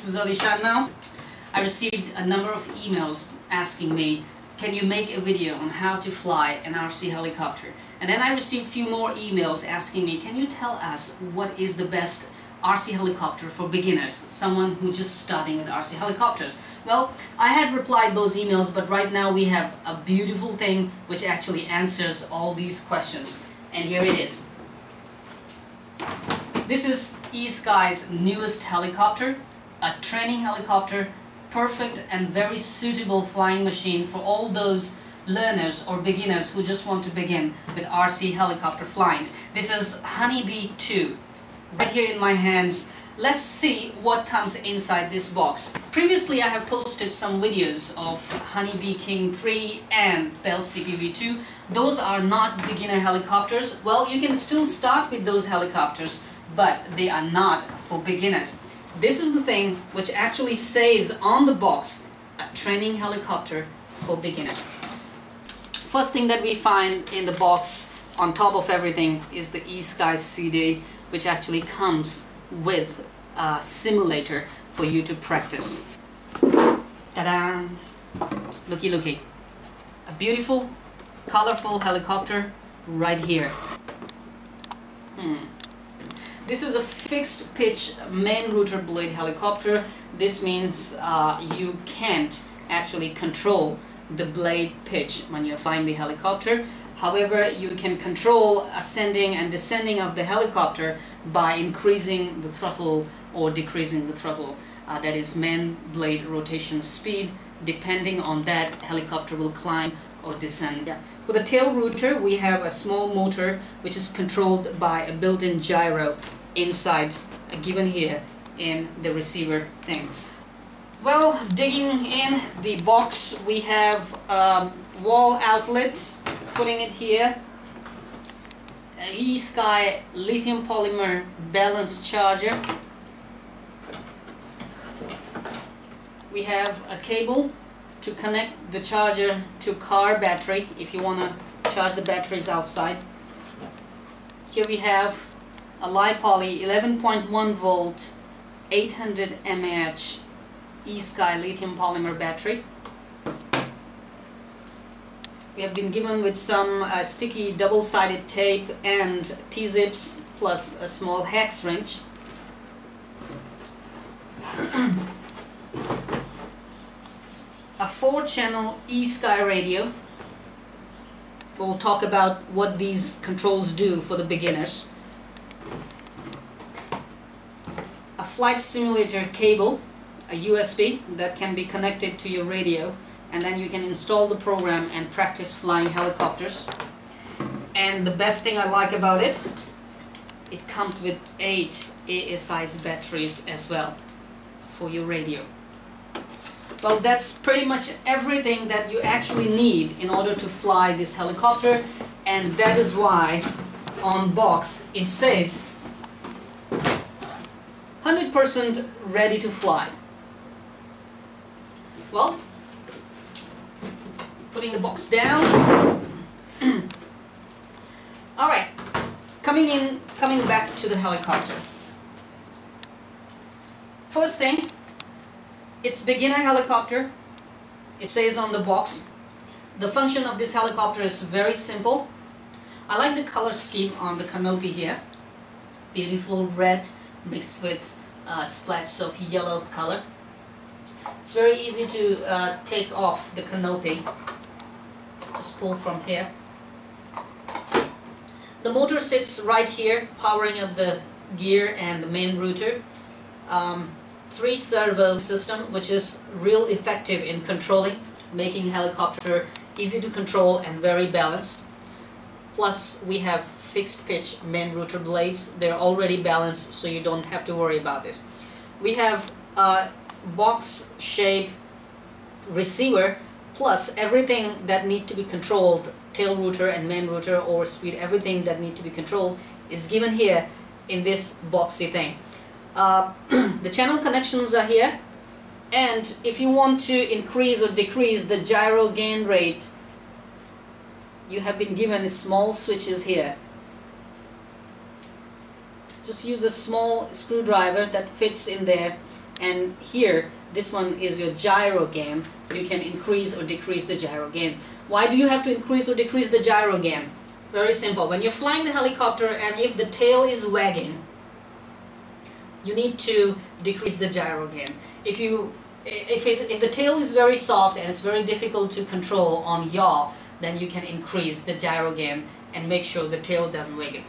Hi, this is Ali now. I received a number of emails asking me, can you make a video on how to fly an RC helicopter? And then I received a few more emails asking me, can you tell us what is the best RC helicopter for beginners, someone who just starting with RC helicopters. Well, I had replied those emails, but right now we have a beautiful thing which actually answers all these questions. And here it is. This is eSky's newest helicopter, a training helicopter, perfect and very suitable flying machine for all those learners or beginners who just want to begin with RC helicopter flying. This is Honey Bee 2 right here in my hands. Let's see what comes inside this box. Previously I have posted some videos of Honey Bee King 3 and Belt CP V2. Those are not beginner helicopters. Well, you can still start with those helicopters, but they are not for beginners. This is the thing which actually says on the box, a training helicopter for beginners. First thing that we find in the box on top of everything is the eSky CD which actually comes with a simulator for you to practice. Ta-da! Looky looky. A beautiful, colorful helicopter right here. Hmm. This is a fixed pitch main rotor blade helicopter. This means uh, you can't actually control the blade pitch when you're flying the helicopter. However, you can control ascending and descending of the helicopter by increasing the throttle or decreasing the throttle. Uh, that is main blade rotation speed. Depending on that, helicopter will climb or descend. Yeah. For the tail rotor, we have a small motor which is controlled by a built-in gyro inside, uh, given here in the receiver thing. Well, digging in the box, we have um, wall outlets putting it here. eSky lithium polymer balance charger. We have a cable to connect the charger to car battery if you want to charge the batteries outside. Here we have a LiPoly 11.1 volt 800 mAh eSky lithium polymer battery we have been given with some uh, sticky double-sided tape and T-zips plus a small hex wrench. a four-channel eSky radio. We'll talk about what these controls do for the beginners. A flight simulator cable, a USB that can be connected to your radio and then you can install the program and practice flying helicopters. And the best thing I like about it it comes with 8 ASI's batteries as well for your radio. Well that's pretty much everything that you actually need in order to fly this helicopter and that is why on box it says 100% ready to fly well putting the box down. Alright, coming in, coming back to the helicopter. First thing, it's beginner helicopter. It says on the box. The function of this helicopter is very simple. I like the color scheme on the canopy here. Beautiful red mixed with uh, splats of yellow color. It's very easy to uh, take off the canopy just pull from here. The motor sits right here, powering up the gear and the main rotor. Um, three servo system, which is real effective in controlling, making helicopter easy to control and very balanced. Plus, we have fixed pitch main rotor blades. They're already balanced, so you don't have to worry about this. We have a box shape receiver plus everything that need to be controlled, tail rotor and main rotor or speed, everything that need to be controlled is given here in this boxy thing. Uh, the channel connections are here and if you want to increase or decrease the gyro gain rate you have been given small switches here. Just use a small screwdriver that fits in there. And here this one is your gyro gain you can increase or decrease the gyro gain why do you have to increase or decrease the gyro gain very simple. When you're flying the helicopter and if the tail is wagging you need to decrease the gyro gain if you if it if the tail is very soft and it's very difficult to control on yaw then you can increase the gyro gain and make sure the tail doesn't wiggle.